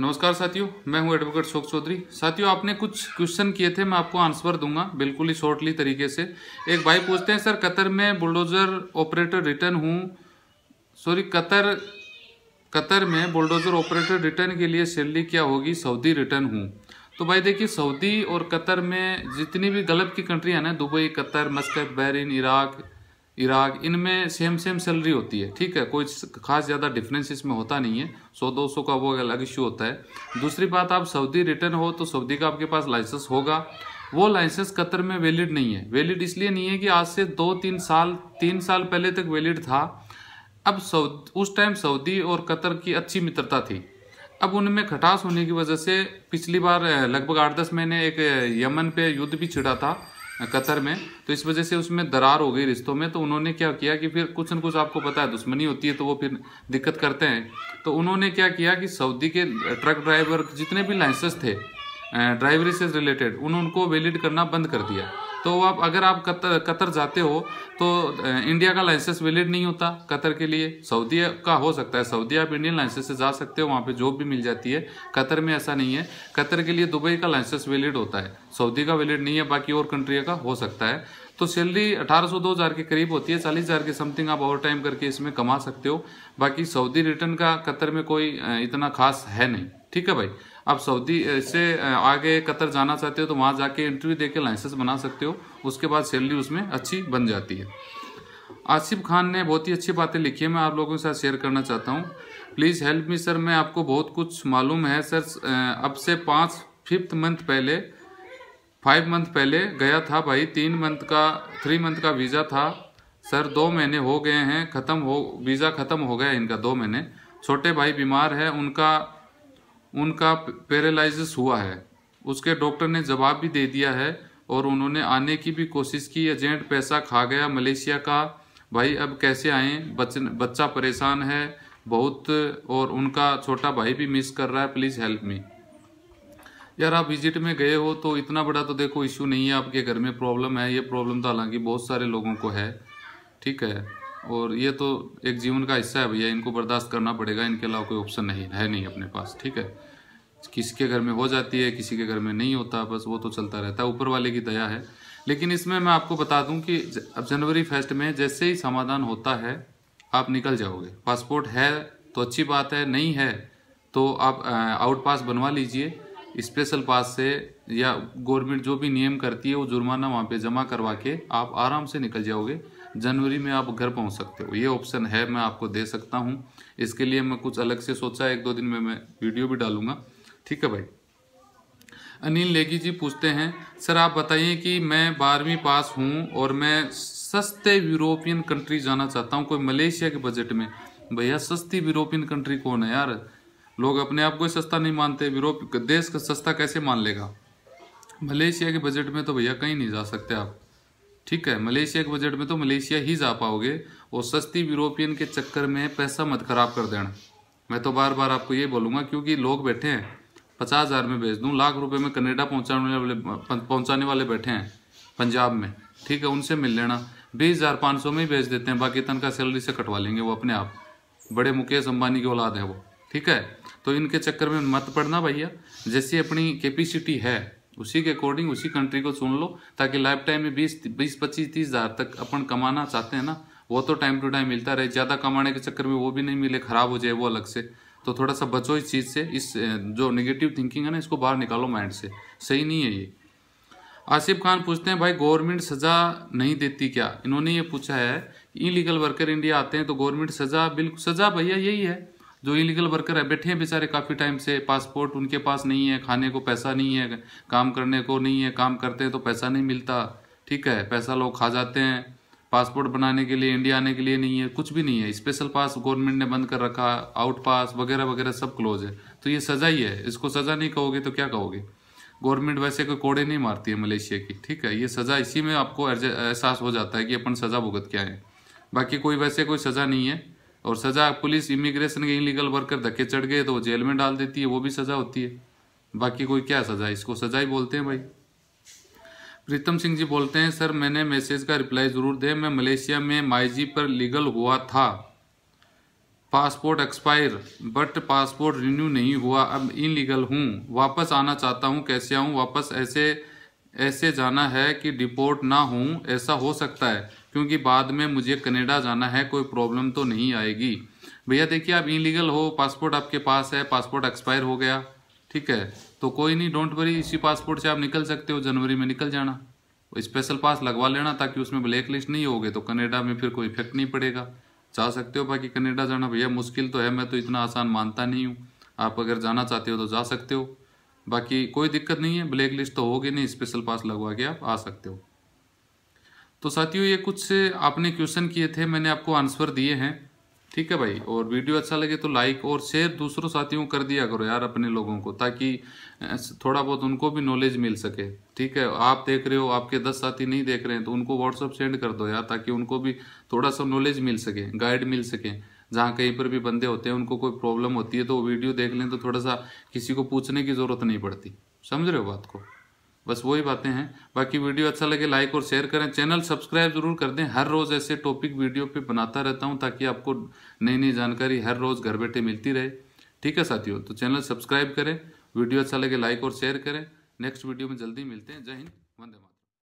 नमस्कार साथियों, मैं हूँ एडवोकेट शोक चौधरी। साथियों, आपने कुछ क्वेश्चन किए थे, मैं आपको आंसर दूँगा, बिल्कुल ही शॉर्टली तरीके से। एक भाई पूछते हैं, सर, कतर में बुलडोजर ऑपरेटर रिटर्न हूँ। सॉरी कतर कतर में बुलडोजर ऑपरेटर रिटर्न के लिए सैलरी क्या होगी? सऊदी रिटर्न हूँ। तो भाई देखिए, सऊदी और कतर में जितनी भी गलब की कंट्री है ना, Dubai, Qatar, Muscat, Bahrain, Iraq Iraq, इनमें सेम सेम सैलरी होती है, ठीक है? कोई खास ज़्यादा डिफरेंस इसमें होता नहीं है। सौ, दो सौ का वो अलग इशू होता है। दूसरी बात, आप सऊदी रिटर्न हो तो सऊदी का आपके पास लाइसेंस होगा। वो लाइसेंस कतर में वैलिड नहीं है। वैलिड इसलिए नहीं है कि आज से दो, तीन साल तीन साल पहले तक वैलिड था। अब उस टाइम सऊदी और कतर की अच्छी मित्रता थी। अब उनमें खटास होने की वजह से पिछली बार, लगभग आठ, दस महीने एक, यमन पे युद्ध भी छिड़ा था। कतर में तो इस वजह से उसमें दरार हो गई रिश्तों में तो उन्होंने क्या किया कि फिर कुछ न कुछ आपको पता है, दुश्मनी होती है तो वो फिर दिक्कत करते हैं। तो उन्होंने क्या किया कि सऊदी के ट्रक ड्राइवर जितने भी लाइसेंस थे ड्राइवरी से रिलेटेड, उन उनको वैलिड करना बंद कर दिया। तो आप, अगर आप कतर कतर जाते हो तो इंडिया का लाइसेंस वैलिड नहीं होता कतर के लिए। सऊदी का हो सकता है, सऊदी आप इंडियन लाइसेंस से जा सकते हो, वहाँ पे जॉब भी मिल जाती है। कतर में ऐसा नहीं है। कतर के लिए दुबई का लाइसेंस वैलिड होता है। सऊदी का वैलिड नहीं है, बाकी और कंट्री का हो सकता है। तो सैलरी अठारह सौ, दो हज़ार के करीब होती है, चालीस हज़ार के समथिंग आप ओवर टाइम करके इसमें कमा सकते हो। बाकी सऊदी रिटर्न का कतर में कोई इतना खास है नहीं। ठीक है भाई? आप सऊदी से आगे कतर जाना चाहते हो तो वहाँ जाके इंटरव्यू दे के लाइसेंस बना सकते हो। उसके बाद सैलरी उसमें अच्छी बन जाती है। आसिफ खान ने बहुत ही अच्छी बातें लिखी है, मैं आप लोगों के साथ शेयर करना चाहता हूँ। प्लीज़ हेल्प मी सर मैं आपको बहुत कुछ मालूम है सर अब से पाँच फिफ्थ मंथ पहले फाइव मंथ पहले गया था भाई, तीन मंथ का थ्री मंथ का वीज़ा था। सर दो महीने हो गए हैं, ख़त्म हो वीज़ा ख़त्म हो गया इनका दो महीने। छोटे भाई बीमार है, उनका उनका पैरालिसिस हुआ है। उसके डॉक्टर ने जवाब भी दे दिया है और उन्होंने आने की भी कोशिश की। एजेंट पैसा खा गया मलेशिया का। भाई, अब कैसे आए? बच बच्चा परेशान है बहुत और उनका छोटा भाई भी मिस कर रहा है। प्लीज़ हेल्प मी यार, आप विज़िट में गए हो तो इतना बड़ा तो देखो इशू नहीं है। आपके घर में प्रॉब्लम है। ये प्रॉब्लम तो हालाँकि बहुत सारे लोगों को है। ठीक है। और ये तो एक जीवन का हिस्सा है भैया, इनको बर्दाश्त करना पड़ेगा, इनके अलावा कोई ऑप्शन नहीं, है नहीं अपने पास, ठीक है? किसी के घर में हो जाती है, किसी के घर में नहीं होता, बस वो तो चलता रहता है, ऊपर वाले की दया है। लेकिन इसमें मैं आपको बता दूँ कि अब जनवरी फ़र्स्ट में जैसे ही समाधान होता है, आप निकल जाओगे। पासपोर्ट है तो अच्छी बात है, नहीं है तो आप आउट पास बनवा लीजिए, स्पेशल पास से या गवर्नमेंट जो भी नियम करती है, वो जुर्माना वहाँ पे जमा करवा के आप आराम से निकल जाओगे। जनवरी में आप घर पहुँच सकते हो। ये ऑप्शन है, मैं आपको दे सकता हूँ। इसके लिए मैं कुछ अलग से सोचा, एक दो दिन में मैं वीडियो भी डालूँगा। ठीक है भाई? अनिल लेगी जी पूछते हैं, सर, आप बताइए कि मैं बारहवीं पास हूँ और मैं सस्ते यूरोपियन कंट्री जाना चाहता हूँ, कोई मलेशिया के बजट में? भैया, सस्ती यूरोपियन कंट्री कौन है यार? लोग अपने आप को सस्ता नहीं मानते। यूरोप, देश का सस्ता कैसे मान लेगा? मलेशिया के बजट में तो भैया कहीं नहीं जा सकते आप। ठीक है, मलेशिया के बजट में तो मलेशिया ही जा पाओगे और सस्ती यूरोपियन के चक्कर में पैसा मत खराब कर देना। मैं तो बार बार आपको ये बोलूँगा, क्योंकि लोग बैठे हैं, पचास हज़ार में भेज दूँ, लाख रुपए में कनेडा पहुँचाने वाले पहुँचाने वाले बैठे हैं, पंजाब में, ठीक है, उनसे मिल लेना। बीस हज़ार पाँच सौ में ही भेज देते हैं, बाकी तनख्वाह सैलरी से कटवा लेंगे वो अपने आप। बड़े मुकेश अंबानी की औलाद है वो, ठीक है? तो इनके चक्कर में मत पड़ना भैया, जैसी अपनी कैपेसिटी है उसी के अकॉर्डिंग उसी कंट्री को चुन लो, ताकि लाइफ टाइम में बीस बीस, पच्चीस, तीस हज़ार तक अपन कमाना चाहते हैं ना, वो तो टाइम टू टाइम मिलता रहे। ज़्यादा कमाने के चक्कर में वो भी नहीं मिले, खराब हो जाए वो अलग से। तो थोड़ा सा बचो इस चीज़ से, इस जो निगेटिव थिंकिंग है ना, इसको बाहर निकालो माइंड से। सही नहीं है ये। आसिफ खान पूछते हैं, भाई गवर्नमेंट सज़ा नहीं देती क्या? इन्होंने ये पूछा है इलीगल वर्कर इंडिया आते हैं तो गवर्नमेंट सज़ा, बिल्कुल सज़ा भैया, यही है। जो इलीगल वर्कर है, बैठे हैं बेचारे काफ़ी टाइम से पासपोर्ट उनके पास नहीं है, खाने को पैसा नहीं है, काम करने को नहीं है, काम करते हैं तो पैसा नहीं मिलता, ठीक है, पैसा लोग खा जाते हैं पासपोर्ट बनाने के लिए इंडिया आने के लिए नहीं है, कुछ भी नहीं है स्पेशल पास गवर्नमेंट ने बंद कर रखा आउट पास वगैरह वगैरह सब क्लोज है तो ये सज़ा ही है, इसको सज़ा नहीं कहोगे तो क्या कहोगे? गवर्नमेंट वैसे कोई कोड़े नहीं मारती है मलेशिया की, ठीक है, ये सज़ा इसी में आपको एहसास हो जाता है कि अपन सज़ा भुगत क्या है, बाकी कोई वैसे कोई सज़ा नहीं है और सजा पुलिस इमिग्रेशन के इलीगल वर्कर धक्के चढ़ गए तो वो जेल में डाल देती है, वो भी सजा होती है। बाकी कोई क्या सजा इसको सजा ही बोलते हैं भाई। प्रीतम सिंह जी बोलते हैं, सर, मैंने मैसेज का रिप्लाई ज़रूर दे, मैं मलेशिया में माईजी पर लीगल हुआ था। Passport expire, but passport renew नहीं हुआ, अब इनलीगल हूँ। वापस आना चाहता हूँ, कैसे आऊँ? वापस ऐसे ऐसे जाना है कि डिपोर्ट ना हूँ, ऐसा हो सकता है। क्योंकि बाद में मुझे कनेडा जाना है, कोई प्रॉब्लम तो नहीं आएगी। भैया, देखिए, आप इलीगल हो पासपोर्ट आपके पास है पासपोर्ट एक्सपायर हो गया, ठीक है? तो कोई नहीं डोंट वरी इसी पासपोर्ट से आप निकल सकते हो, जनवरी में निकल जाना। स्पेशल पास लगवा लेना ताकि उसमें ब्लैक लिस्ट नहीं होगे तो कनेडा में फिर कोई इफ़ेक्ट नहीं पड़ेगा। जा सकते हो बाकी कनेडा जाना, भैया, मुश्किल तो है, मैं तो इतना आसान मानता नहीं हूँ। आप अगर जाना चाहते हो तो जा सकते हो। बाकी कोई दिक्कत नहीं है ब्लैक लिस्ट तो होगी नहीं स्पेशल पास लगवा के आप आ सकते हो। तो साथियों, ये कुछ आपने क्वेश्चन किए थे, मैंने आपको आंसर दिए हैं। ठीक है भाई? और वीडियो अच्छा लगे तो लाइक और शेयर दूसरों साथियों कर दिया करो यार अपने लोगों को, ताकि थोड़ा बहुत उनको भी नॉलेज मिल सके। ठीक है? आप देख रहे हो, आपके दस साथी नहीं देख रहे हैं तो उनको व्हाट्सअप सेंड कर दो यार, ताकि उनको भी थोड़ा सा नॉलेज मिल सके गाइड मिल सके। जहाँ कहीं पर भी बंदे होते हैं, उनको कोई प्रॉब्लम होती है तो वो वीडियो देख लें तो थोड़ा सा किसी को पूछने की ज़रूरत नहीं पड़ती। समझ रहे हो बात को? बस वही बातें हैं। बाकी वीडियो अच्छा लगे लाइक और शेयर करें। चैनल सब्सक्राइब ज़रूर कर दें। हर रोज़ ऐसे टॉपिक वीडियो पे बनाता रहता हूँ ताकि आपको नई नई जानकारी हर रोज़ घर बैठे मिलती रहे। ठीक है साथियों? तो चैनल सब्सक्राइब करें। वीडियो अच्छा लगे लाइक और शेयर करें। नेक्स्ट वीडियो में जल्दी मिलते हैं। जय हिंद। वंदे